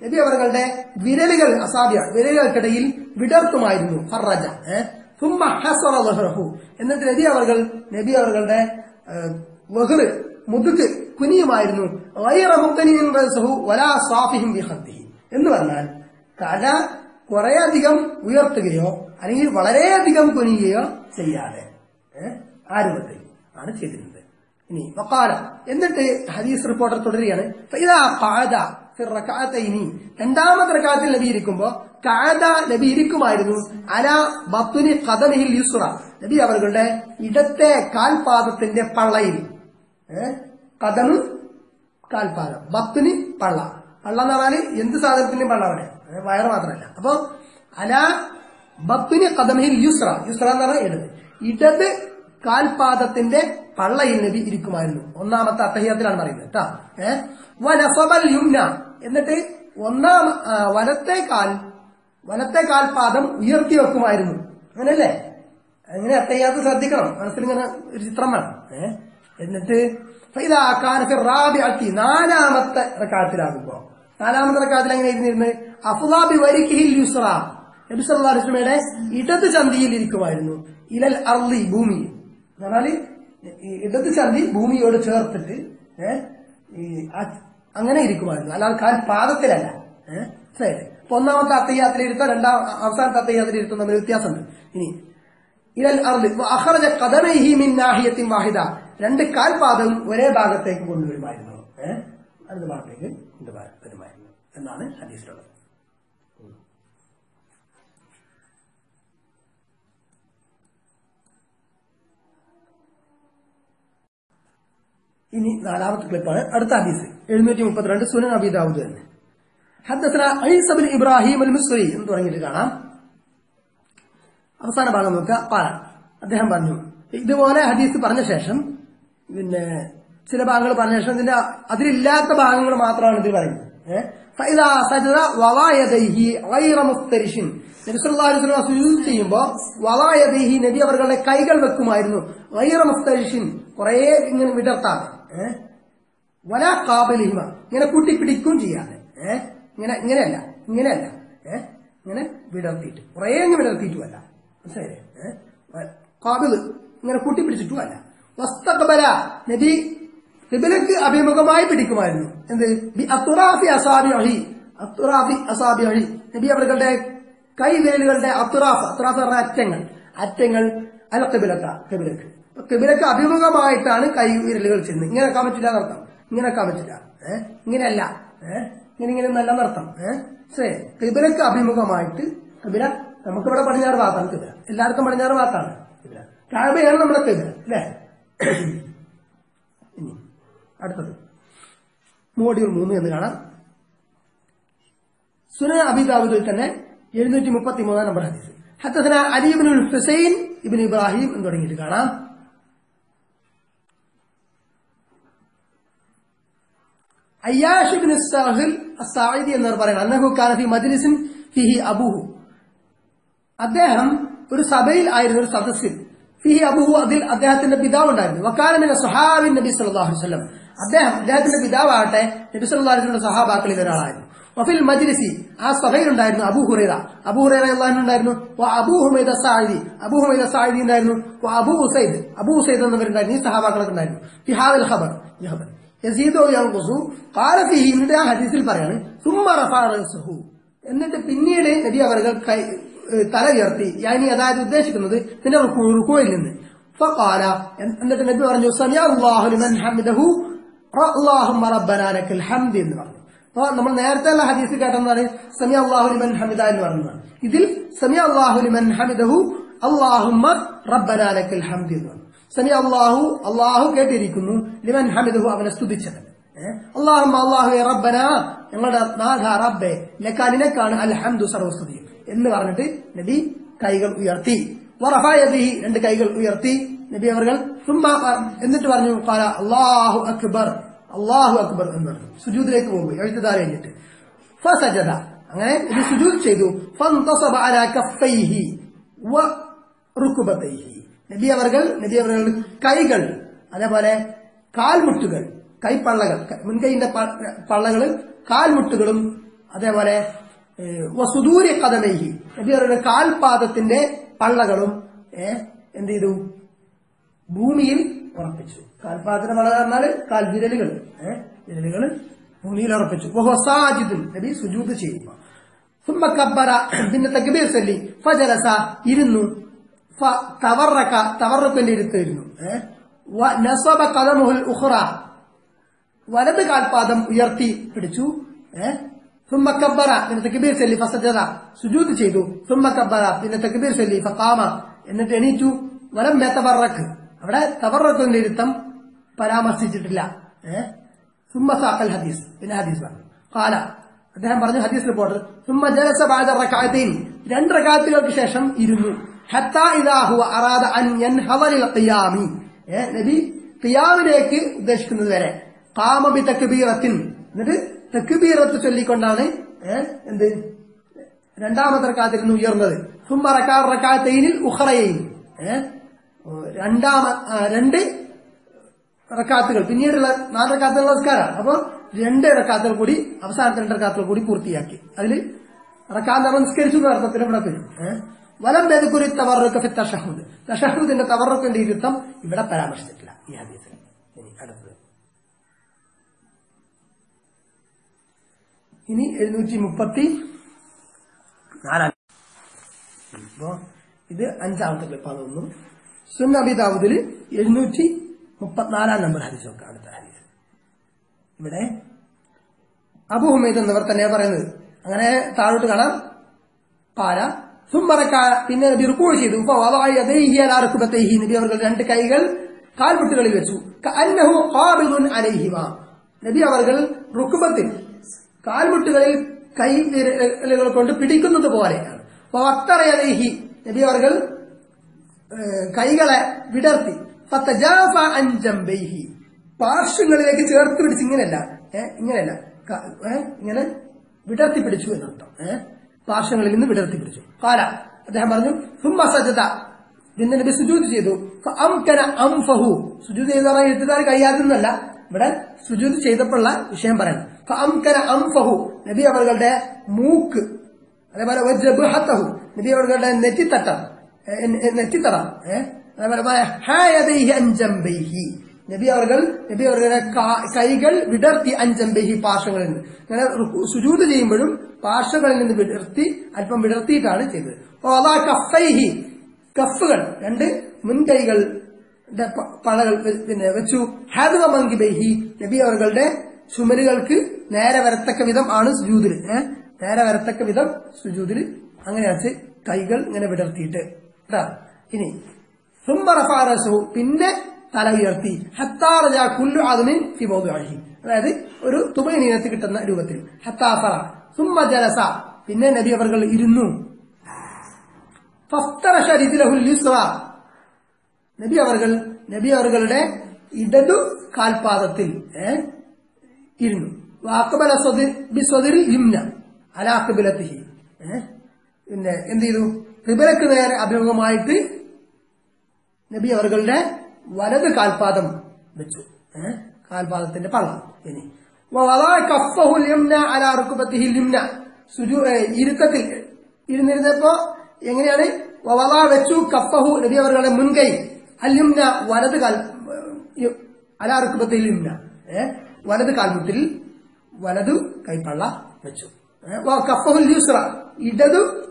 നബി അവരുടെ വിരലുകൾ അസാധ്യ വിരലുകൾക്കിടയിൽ വിടർത്തുമായിരുന്നു ഫർറജ എന്നിട്ട് നബി അവർ നബി അവരുടെ മുതുക്ക് കുനിയുമായിരുന്നു. എന്ന് പറഞ്ഞാൽ തല കുറേയധികം ഉയർത്തുകയോ അല്ലെങ്കിൽ വളരെയധികം കുനിയുകയോ ചെയ്യാതെ ആ രൂപത്തിൽ ആണ് ചെയ്തിരുന്നത്. ഇനി വക്കാല എന്നിട്ട് ഹദീസ് റിപ്പോർട്ടർ തുടരുകയാണ്. രണ്ടാമത്തെ റക്കാത്തിൽ നബി ഇരിക്കുമ്പോ ഖഅദ നബി ഇരിക്കുമായിരുന്നു അല ബത്തുനി ഖദമിഹിൽ യുസുറ. നബി അവരുടെ ഇടത്തെ കാൽപാദത്തിന്റെ പള്ളയിൽ. കഥമ് കാൽപാദം. ബത്തുനി പള്ള. പള്ള എന്ന് പറഞ്ഞാൽ എന്ത് സാധനത്തിന്റെയും പള്ള അവിടെ. വയറ് മാത്രമല്ല. അപ്പൊ അല ബത്തുനി കഥമയിൽ യുസ്ര യുസ്ര എന്ന് പറഞ്ഞാൽ ഇടത്. ഇടത് കാൽപാദത്തിന്റെ പള്ളയിൽ നബി ഇരിക്കുമായിരുന്നു. ഒന്നാമത്തെ അത്തഹ്യത്തിലാണ് പറയുന്നത് കേട്ടാ. ഏഹ് യുംന. എന്നിട്ട് ഒന്നാം വലത്തെ കാൽ വലത്തെ കാൽപാദം ഉയർത്തി വെക്കുമായിരുന്നു. അങ്ങനല്ലേ? അങ്ങനെ അത്തയ്യാത്ത ശ്രദ്ധിക്കണം. മനസ്സിലിങ്ങനെ ഒരു ചിത്രം വേണം. ഏഹ് എന്നിട്ട് കാലത്ത് റാബി റാബിഅത്തി. നാലാമത്തെ റക്കാത്തിലാകുമ്പോ. നാലാമത്തെ റക്കാത്തിൽ എങ്ങനെ ഇരുന്നിരുന്നു? അഫ്ലാബി വരിക്കിഹിൽ യുസ്ര നബി സല്ലല്ലാഹു അലൈഹി വസല്ലമയുടെ ഇടത് ചന്തിയിൽ ഇരിക്കുമായിരുന്നു. ഇലൽ അർലി ഭൂമി. എന്ന് പറഞ്ഞാൽ ഈ ഇടത് ചന്തി ഭൂമിയോട് ചേർത്തിട്ട് ഈ അങ്ങനെ ഇരിക്കുമായിരുന്നു. അല്ലാതെ കാൽ പാദത്തിലല്ല. ഏഹ് അപ്പൊ ഒന്നാമത്തെ അത്തയ്യാത്തിൽ ഇരുത്തം രണ്ടാം അവസാനത്തെ അത്തയ്യാത്തിൽ ഇരുത്തം തമ്മിൽ വ്യത്യാസമുണ്ട്. ഇനി ഇതൽ അർദ് അഖറജ ഖദമൈഹി മിൻ നാഹിയത്തിൻ വാഹിദ. രണ്ട് കാൽപാദവും ഒരേ ഭാഗത്തേക്ക് കൊണ്ടുവരുമായിരുന്നു. ഏഹ് അടുത്ത ഭാഗത്തേക്ക് കൊണ്ടുവരുമായിരുന്നു. എന്നാണ് ഹദീസിലുള്ളത്. ഇനി നാലാമത്തെ ക്ലിപ്പാണ്. അടുത്ത ഹദീസ്. എഴുന്നൂറ്റി മുപ്പത്തിരണ്ട് സുനൻ അബിദാവുദ് തന്നെ. ഹദ്ദസന ഐസബിൻ ഇബ്രാഹിം അൽ മിസ്രി എന്ന് തുടങ്ങിയിട്ട് കാണാം. അവസാന ഭാഗം നോക്കുക. പാല. അദ്ദേഹം പറഞ്ഞു ഇതുപോലെ ഹദീസ് പറഞ്ഞ ശേഷം പിന്നെ ചില ഭാഗങ്ങൾ പറഞ്ഞ ശേഷം ഇതിന്റെ അതിലില്ലാത്ത ഭാഗങ്ങൾ മാത്രമാണ് ഇതിൽ പറയുന്നത്. ചെയ്യുമ്പോ വവായദൈഹി നബി അവരുടെ കൈകൾ വെക്കുമായിരുന്നു. വൈറ മുസ്തരിഷിൻ കുറേ ഇങ്ങനെ വിടർത്താതെ. വല കാബലിഹിമ ഇങ്ങനെ കൂട്ടിപ്പിടിക്കുകയും ചെയ്യാതെ. ഏഹ് ഇങ്ങനെ ഇങ്ങനെയല്ല ഇങ്ങനെയല്ല. ഏഹ് ഇങ്ങനെ വിടർത്തിയിട്ട്. കുറേ അങ്ങ് വിടർത്തിയിട്ടുമല്ല. മനസ്സിലായില്ലേ? ഏഹ് കാബിൽ ഇങ്ങനെ കൂട്ടിപ്പിടിച്ചിട്ടുമല്ല. വസ്തകബല നബി കിബിലക്ക് അഭിമുഖമായി പിടിക്കുമായിരുന്നു. എന്ത്? ബി അത്തുറാഫി അസാബിഅഹി. അത്തുറാഫി അസാബി അഹി നബി അവരുടെ കൈവേലുകളുടെ അത്തുറാഫ്. അത്തുറാഫ് പറഞ്ഞ അറ്റങ്ങൾ. അറ്റങ്ങൾ അൽ കിബിലക്ക് കിബിലക്ക് അഭിമുഖമായിട്ടാണ് കൈ വിരലുകൾ ചെന്ന് ഇങ്ങനെ വെക്കാൻ പറ്റില്ല എന്നർത്ഥം ഇങ്ങനെ വെക്കാൻ പറ്റില്ല. ഏഹ് ഇങ്ങനെയല്ല. ഏഹ് ഇങ്ങനെ ഇങ്ങനെ നല്ല നടത്തം ഏഹ് ശരി അഭിമുഖമായിട്ട് കിബില നമുക്കിവിടെ പടിഞ്ഞാറ് ഭാഗത്താണ് കിബില എല്ലാവർക്കും പടിഞ്ഞാറ് ഭാഗത്താണ് കിബില കാബയാണ് നമ്മുടെ കിബില അല്ലേ? അടുത്തത്. മോഡ്യൂൾ മൂന്ന് എന്ന് കാണാം. സുന അബിദാബുദിൽ തന്നെ എഴുന്നൂറ്റി മുപ്പത്തി മൂന്നാം നമ്പർ ഹദീസ്. ഹത്തസന അലിബിൻ ഹുസൈൻ ഇബിൻ ഇബ്രാഹിം എന്ന് തുടങ്ങിയിട്ട് കാണാം. അദ്ദേഹം ഒരു സഭയിൽ ആയിരുന്നു ഒരു സദസ്സിൽ. ഫിഹി അബുഹു അതിൽ അദ്ദേഹത്തിന്റെ പിതാവ് ഉണ്ടായിരുന്നു വക്കാലമിന്റെ സഹാബിൻ നബി വസല്ലം. അദ്ദേഹം അദ്ദേഹത്തിന്റെ പിതാവാകട്ടെ നബി വസല്ലം സഹാബാക്കളിൽ ഒരാളായിരുന്നു. വഫിൽ മജ്ലിസി ആ സഭയിൽ ഉണ്ടായിരുന്നു അബു ഹുറൈറ. അബു ഹുറൈറ അബു അബൂ ഹുമൈദ സാഹിദി അബു ഹുമൈദ സാഹിദി ഉണ്ടായിരുന്നു. അബു ഹുസൈദ് ഉസൈദ് ഹുസൈദ് എന്നിവരുണ്ടായിരുന്നു ഈ സഹാബാക്കളൊക്കെ ഉണ്ടായിരുന്നു. ഫിഹാദൽ ഖബർ ഖബർ. യസീദോ ഖാല ഫീഹി എന്നിട്ട് ഹദീസിൽ പറയാണ് സുമ്മ റഫഅ റഅസഹു എന്നിട്ട് പിന്നീട് നബി അവർ കൈ ഏഹ് തല ഉയർത്തി. യാനി അതായത് ഉദ്ദേശിക്കുന്നത് പിന്നെ റുക്കോയിൽ നിന്ന്. ഫഖാല എന്നിട്ട് നബി പറഞ്ഞു സമിയ അല്ലാഹു ലിമൻ ഹമിദഹു അല്ലാഹുമ്മ റബ്ബനാ ലക്കൽ ഹംദ് എന്ന് പറഞ്ഞു. അപ്പൊ നമ്മൾ നേരത്തെ ഉള്ള ഹദീസ് കേട്ടെന്നാണ് സമിയ അല്ലാഹു ലിമൻ ഹമിദ എന്ന് പറഞ്ഞത് ഇതിൽ സമിയ അല്ലാഹു ലിമൻ ഹമിദഹു അല്ലാഹുമ്മ റബ്ബനാ ലക്കൽ ഹംദ് എന്ന് പറഞ്ഞു. സമയ അള്ളാഹു അള്ളാഹു കേട്ടിരിക്കുന്നു. ലിമൻ ഹമിദുഹു അവനെ സ്തുതിച്ചത് അള്ളാഹു അള്ളാഹു റബ്ബന ഞങ്ങളുടെ നാഥ റബ്ബെ നിനക്കാണ് അൽഹംദു സർവസ്തുതി എന്ന് പറഞ്ഞിട്ട് നബി കൈകൾ ഉയർത്തി. വറഫായി രണ്ട് കൈകൾ ഉയർത്തി. നബി അവർ എന്നിട്ട് പറഞ്ഞു അള്ളാഹു അക്ബർ അള്ളാഹു അക്ബർ എന്ന് പറഞ്ഞു. സുജൂദിലേക്ക് പോകും എഴുത്തുതാര കഴിഞ്ഞിട്ട് ഫസജത അങ്ങനെ ഇത് സുജൂദ് ചെയ്തു. ഫന്തസബ കഫൈഹി വ നബി അവർകൾ നബി അവർ കൈകൾ അതേപോലെ കാൽമുട്ടുകൾ കൈപ്പള്ളകൾ മുൻകൈന്റെ പള്ളകളിൽ കാൽമുട്ടുകളും അതേപോലെ വസുദൂര കഥമേഹി നബി അവരുടെ കാൽപാദത്തിന്റെ പള്ളകളും എന്ത് ചെയ്തു? ഭൂമിയിൽ ഉറപ്പിച്ചു. കാൽപാദത്തിന്റെ പള്ളകൾ പറഞ്ഞാൽ കാൽ വിരലുകൾ വിരലുകൾ ഭൂമിയിൽ ഉറപ്പിച്ചു. സാജിദും നബി സുജൂത് ചെയ്യുക പിന്നെ തക്ബീർ ചൊല്ലി ഫജലസ ഇരുന്നു. തവർറക്ക തവർറക്കിന്റെ ഇരുത്തായിരുന്നു നസബ കഥമുഹുൽ ഉഖ്റ വലത് കാൽപാദം ഉയർത്തി പിടിച്ചു ഏഹ് ثم كبر പിന്നെ തക്ബീർ ചൊല്ലി ഫസജദ സുജൂദ് ചെയ്തു ثم كبر പിന്നെ തക്ബീർ ചൊല്ലി ഫഖാമ എന്നിട്ട് എണീറ്റു വലം തവർറക്ക് അവിടെ തവർറക്കിന്റെ ഇരുത്തം പരാമർശിച്ചിട്ടില്ല ഏഹ് ثم ساق الحديث പിന്നെ ഹദീസ് പറഞ്ഞു قال അദ്ദേഹം പറഞ്ഞു ഹദീസ് റിപ്പോർട്ടർ ثم جلس بعد ركعتين രണ്ട് റക്അത്തുകൾക്ക് ശേഷം ഇരുന്നു അറാദ അൻ യൻഹവലിൽ ഖിയാമി. ഏ നബി ഖിയാമിലേക്ക് ഉദ്ദേശിക്കുന്നത് വരെ. കാമബി തക്ബീറത്തിൻ. എന്നിട്ട് തക്ബീറത്ത് ചൊല്ലിക്കൊണ്ടാണ് എന്ത്? രണ്ടാമത്തെ റക്കാത്തിരുന്ന് ഉയർന്നത്. സുമറക്കാർ റക്കാത്തൈനിൽ ഉഹറയിൽ രണ്ടാമ രണ്ട് റക്കാത്തുകൾ. പിന്നീടുള്ള നാല് റക്കാത്തുകൾ നമസ്കാരമാണ് അപ്പോൾ രണ്ട് റക്കാത്തുകൾ കൂടി അവസാനത്തെ രണ്ട് റക്കാത്തുകൾ കൂടി പൂർത്തിയാക്കി. അതിൽ റക്കാത്ത നമസ്കരിച്ചു എന്ന അർത്ഥത്തിന് ഇവിടെ വലം ബെതുക്കുരി തവറുക്ക് തഷഹുദ്. തഷഹുദിന്റെ തവറുക്കിന്റെ ഇരുത്തം ഇവിടെ പരാമർശിച്ചിട്ടില്ല ഈ ഹദീസിൽ ഇനി അടുത്തത്. ഇനി എഴുന്നൂറ്റി മുപ്പത്തി നാലാം ഇത് അഞ്ചാമത്തെ ക്ലിപ്പാണ് തോന്നുന്നു. ദാവൂദിൽ എഴുന്നൂറ്റി മുപ്പത്തിനാലാം നമ്പർ ഹദീസ് നോക്കാം അടുത്ത ഹദീസ്. ഇവിടെ അബു ഹുമൈദ് എന്നിവർ തന്നെയാണ് പറയുന്നത്. അങ്ങനെ താഴോട്ട് കാണാം. പാല സുമ്മറക്ക പിന്നെ നബി റുക്കൂ ചെയ്തു. ഇപ്പൊ നബി അവർ രണ്ട് കൈകൾ കാൽമുട്ടുകളിൽ വെച്ചു. ഖാബിദുൻ അലൈഹിമ. നബി അവർ റുക്കുബത്തിൽ കാൽമുട്ടുകളിൽ കൈ വിരലുകൾ കൊണ്ട് പിടിക്കുന്നത് പോലെയാണ് അലൈഹി നബി അവർ കൈകളെ വിടർത്തി. അഞ്ചംബൈഹി പാർശ്വങ്ങളിലേക്ക് ചേർത്ത് പിടിച്ച് ഇങ്ങനെയല്ല. ഏഹ് ഇങ്ങനെയല്ല. ഇങ്ങനെ വിടർത്തി പിടിച്ചു എന്നർത്ഥം ഏഹ് പാർശ്വങ്ങളിൽ നിന്ന് വിടർത്തി പിടിച്ചു. കാല. അദ്ദേഹം പറഞ്ഞു സുമ്മ സജത പിന്നെ നബി സുജൂത് ചെയ്തു. അംകന അംഫഹു. സുജൂത് ചെയ്ത എഴുത്തുകാർ കൈയാകുന്നല്ല ഇവിടെ സുജൂത് ചെയ്തപ്പോഴുള്ള വിഷയം പറയണം അംകന അംഫഹു. നബി അവരുടെ മൂക്ക്. അതേപോലെ വജ്രബഹത്തഹു. നബി അവരുടെ നെറ്റിത്തട്ടം. നെറ്റിത്തടം അതേപോലെ നബി അവർ നബി അവരുടെ കൈകൾ വിടർത്തി അഞ്ചമ്പേഹി പാർശ്വങ്ങളിൽ നിന്ന്. അങ്ങനെ സുജൂത് ചെയ്യുമ്പോഴും പാർശ്വങ്ങളിൽ നിന്ന് വിടർത്തി അല്പം വിടർത്തിയിട്ടാണ് ചെയ്തത്. ഓലാ കഫൈഹി കഫുകൾ രണ്ട് മുൻകൈകൾ പണകൾ പിന്നെ വെച്ചു. ഹാദുവമങ്കി ബൈഹി നബി അവരുടെ ചുമലുകൾക്ക് നേരെ വരത്തക്ക വിധം ആണ് സുജൂതിൽ നേരെ വരത്തക്ക വിധം സുജൂതിൽ അങ്ങനെ കൈകൾ ഇങ്ങനെ വിടർത്തിയിട്ട്. ഇനി സുമ്മറഫാറസു പിന്നെ തല ഉയർത്തി. ഹത്താറജ കുല്ലു ആദമിൻ ഫിബോധി അതായത് ഒരു തുമയിനത്ത് കിട്ടുന്ന രൂപത്തിൽ. ഹത്താഫറ സുമ്മ ജലസ. പിന്നെ നബി അവർകൾ ഇരുന്നു. നബി അവർ നബി അവർകളുടെ ഇടതു കാൽപാദത്തിൽ ഇരുന്നു. ഹിംന പിന്നെ എന്ത് ചെയ്തു? ത്രിപുരക്ക് നേരെ അഭിമുഖമായിട്ട് നബി അവർകളുടെ വലത് കാൽപാദം വെച്ചു. കാൽപാദത്തിന്റെ പള്ളം ഇനി. ഇരുത്തത്തിൽ. ഇരുന്നിരുന്നപ്പോ എങ്ങനെയാണ്? വവള വെച്ചു കഫഹു നബി അവരുടെ മുൻകൈ. അല്യുംന വലത് കാൽ ഏ, അലാ റുക്ബത്തിഹിൽ യംന. ഏ? വലത് കാൽമുട്ടിൽ വലതു കൈപ്പള്ള വെച്ചു. കഫഹുൽ യുസ്ര ഇടതു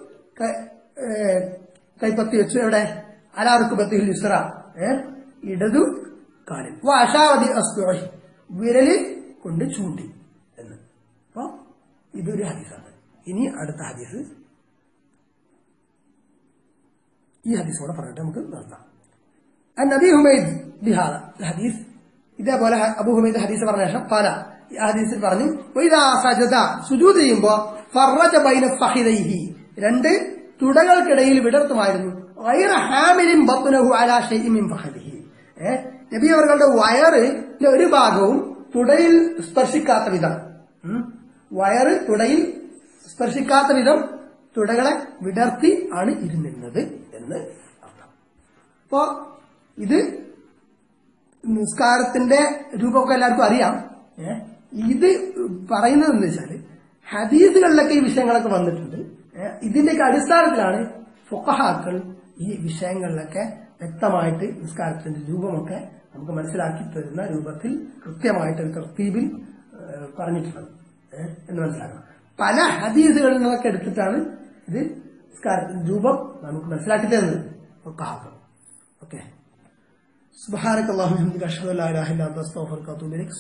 കൈപ്പത്തി വെച്ചു. എവിടെ? അലാറുക്കുബത്തിൽ യുസ്ര ഏ? ഇടതു കാലിൽ. വാശാവതി അസ്തുഹി വിരൽ കൊണ്ട് ചൂണ്ടി എന്ന്. അപ്പൊ ഇതൊരു ഹദീസാണ്. ഇനി അടുത്ത ഹദീസ്. ഈ ഹദീസോടെ പറഞ്ഞിട്ട് നമുക്ക് നിർത്താം. നബി ഹുമൈദ് ബിഹാദ. ഹദീസ്. ഇതേപോലെ അബു ഹുമൈദ് ഹദീസ് പറഞ്ഞ ശേഷം പല ഹദീസിൽ പറഞ്ഞു സജത സുജൂത് ചെയ്യുമ്പോ ഫറജ ബൈന ഫഹിദൈഹി. രണ്ട് തുടകൾക്കിടയിൽ വിടർത്തുമായിരുന്നു. ഹാമിലും ബത്തുനഹു അലാ ഫഹദിഹി. നബി അവരുടെ വയറിന്റെ ഒരു ഭാഗവും തുടയിൽ സ്പർശിക്കാത്ത വിധം. വയറ് തുടയിൽ സ്പർശിക്കാത്ത വിധം തുടകളെ വിടർത്തി ആണ് ഇരുന്നിരുന്നത് എന്ന് അർത്ഥം. അപ്പോ ഇത് നിസ്കാരത്തിന്റെ രൂപമൊക്കെ എല്ലാവർക്കും അറിയാം. ഇത് പറയുന്നത് എന്ന് വെച്ചാൽ ഹദീസുകളിലൊക്കെ ഈ വിഷയങ്ങളൊക്കെ വന്നിട്ടുണ്ട്? ഇതിന്റെയൊക്കെ അടിസ്ഥാനത്തിലാണ് ഫൊക്കഹാക്കൾ ഈ വിഷയങ്ങളിലൊക്കെ വ്യക്തമായിട്ട് നിസ്കാരത്തിന്റെ രൂപമൊക്കെ നമുക്ക് മനസ്സിലാക്കി തരുന്ന രൂപത്തിൽ കൃത്യമായിട്ട് ഒരു തർത്തീബിൽ പറഞ്ഞിട്ടുള്ളത് എന്ന് മനസ്സിലാക്കണം. പല ഹദീസുകളിൽ നിന്നൊക്കെ എടുത്തിട്ടാണ് ഇത് നിസ്കാരത്തിന്റെ രൂപം നമുക്ക് മനസ്സിലാക്കി തരുന്നത്. ഓക്കെ. സുബാനക്കല്ലാഹു അഷ്ഹദുല്ലാ ഇലാഹ ഇല്ല അസ്തഗ്ഫിറുക വഅതൂബു ഇലൈക്.